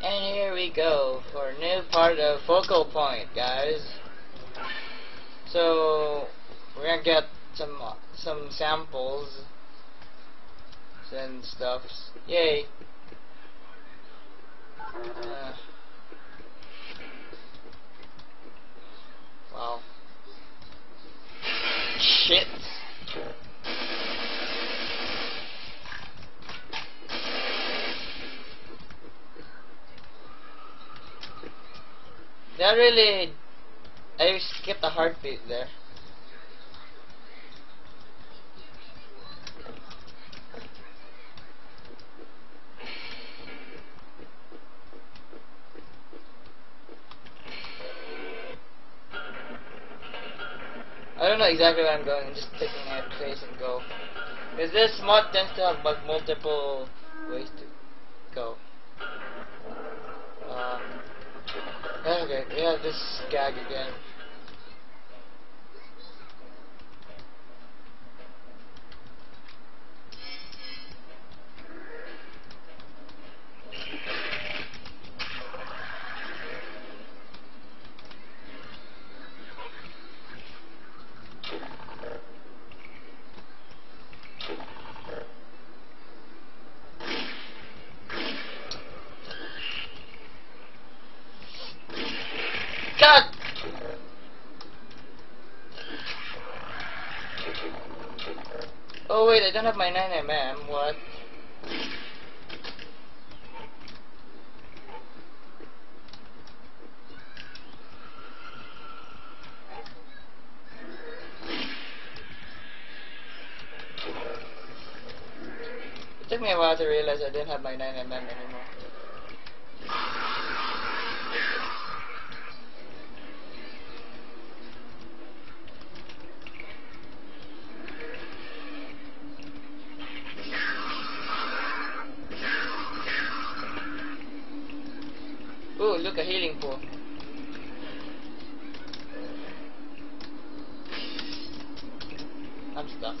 And here we go for a new part of FocalPoint, guys. So, we're gonna get some some samples and stuff. Yay! Uh, wow. Shit! That really... I skipped a heartbeat there. I don't know exactly where I'm going, I'm just taking a place and go. Because this mod tends to have like multiple ways to go. Um, okay, have this gag again. God! Oh wait, I don't have my 9mm, what? It took me a while to realize I didn't have my 9mm anymore. Look, a healing pool. I'm stuck.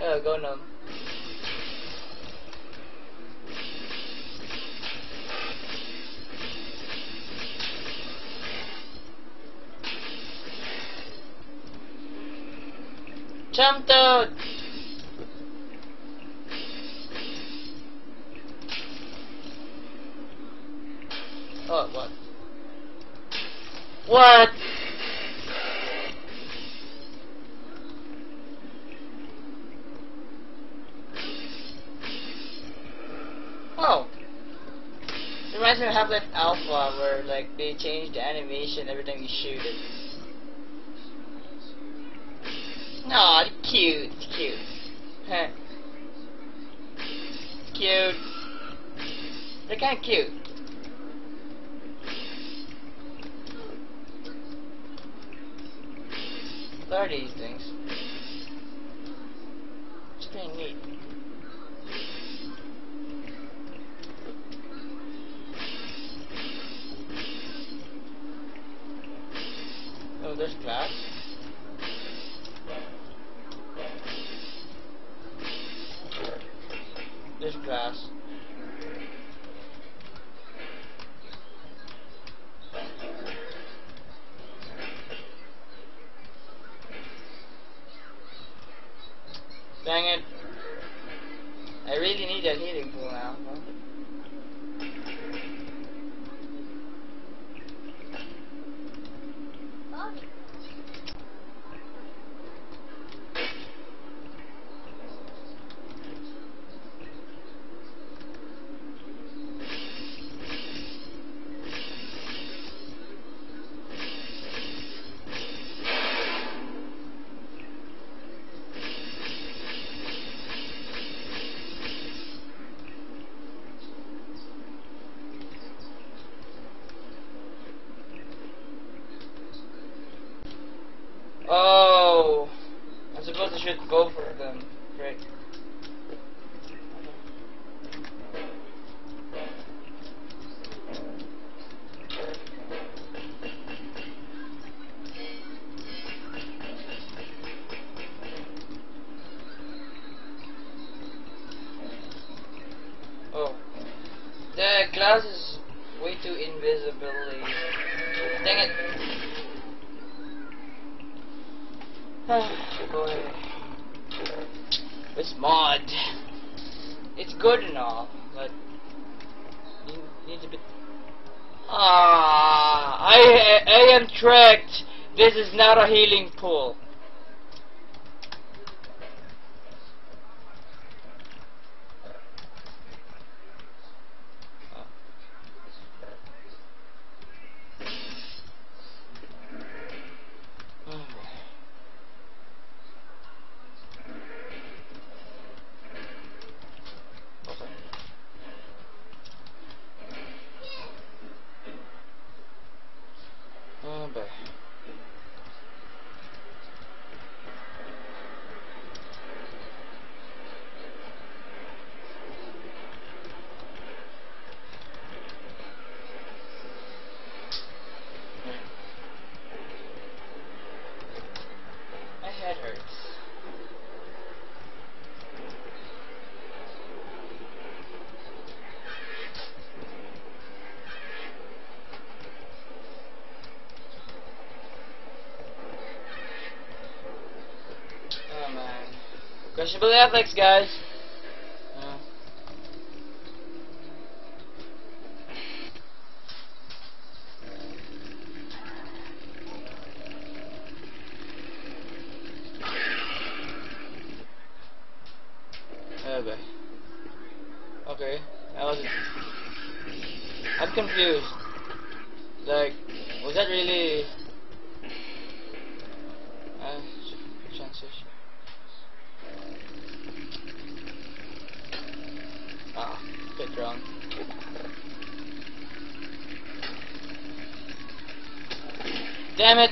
Oh, go numb. Jump! Oh, what? What? Oh. Reminds me of Half-Life Alpha where like they change the animation every time you shoot it. Aw, cute, It's cute. Huh. Cute. They're kinda cute. What are these things? It's pretty neat. Oh, there's glass. House is way too invisibly. Dang it. Boy. This mod. It's good and all, but need to be. Ah, I I am tricked. This is not a healing pool. Oh boy. My head hurts. Oh man. Questionable ethics, guys. Boy. Okay, I was. I'm confused. Like, was that really? Bit wrong. Damn it!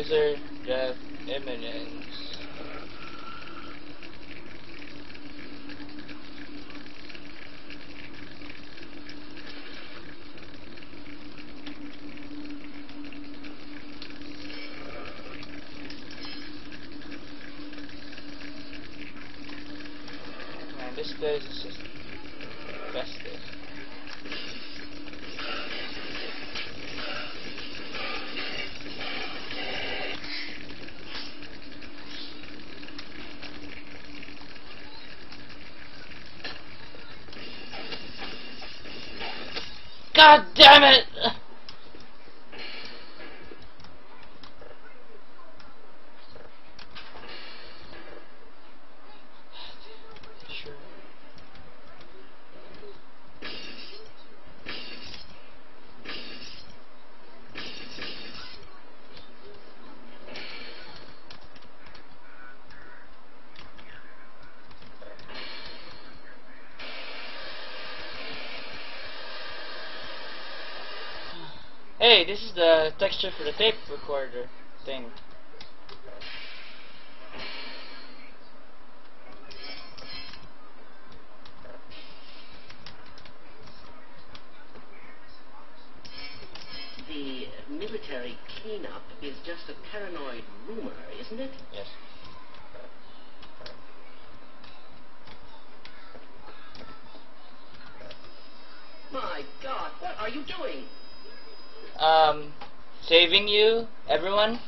User death imminence. Man, this place is just festive. God damn it! Hey, this is the texture for the tape recorder thing. The military cleanup is just a paranoid rumor, isn't it? Yes. My God, what are you doing? Um, saving you, everyone.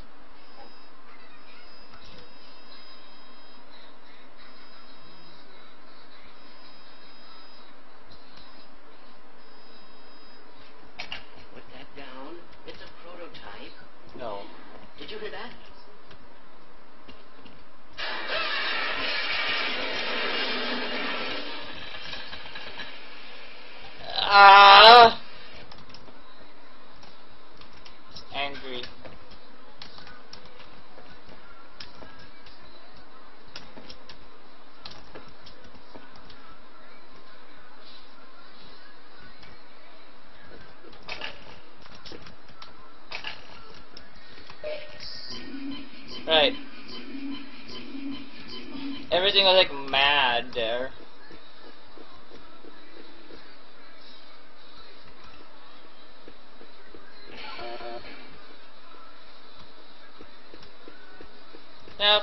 Everything was like mad there.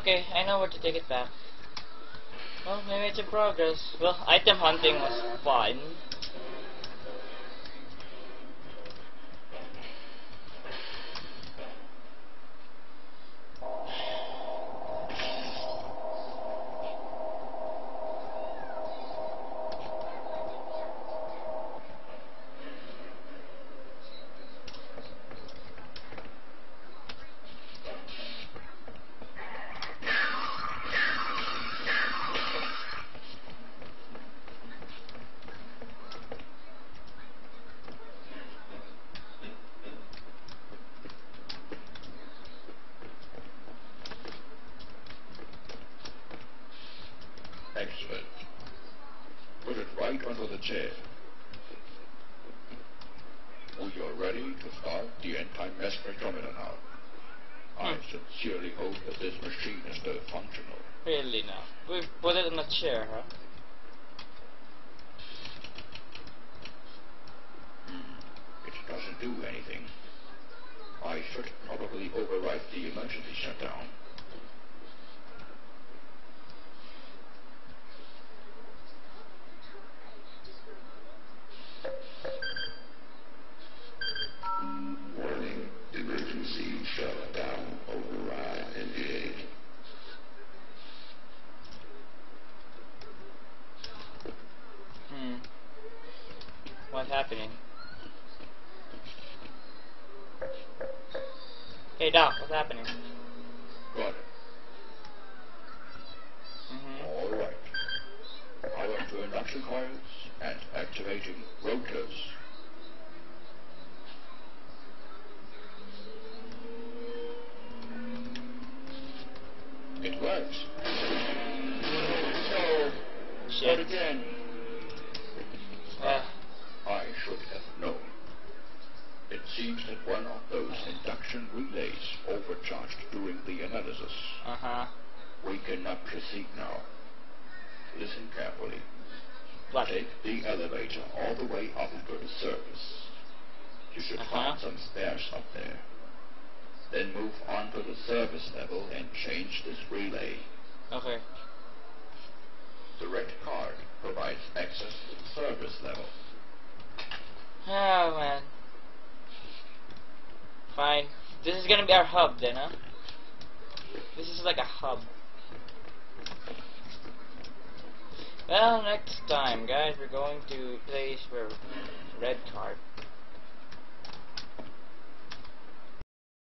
Okay, I know where to take it back. Well, maybe made some progress. Well, item hunting was fun. Excellent. Put it right under the chair. We are ready to start the anti-mesmerometer now. I Hmm. sincerely hope that this machine is still functional. Really now. We put it in the chair, huh? Hmm. It doesn't do anything. I should probably override the emergency shutdown. Warning, emergency shutdown override engaged. Hmm. What's happening? Hey Doc, what's happening? Got it. Mm-hmm. All right. Power to induction coils and activating rotors. It works. So, Shit. again, Uh, I should have known. It seems that one of those induction relays overcharged during the analysis. uh-huh. We cannot proceed now. Listen carefully. What? Take the elevator all the way up to the surface. You should Uh-huh. find some spares up there. Then move on to the surface level and change this relay. Okay. The red card provides access to the surface level. Oh man. Fine. This is gonna be our hub then, huh? This is like a hub. Well, next time, guys, we're going to place where red card.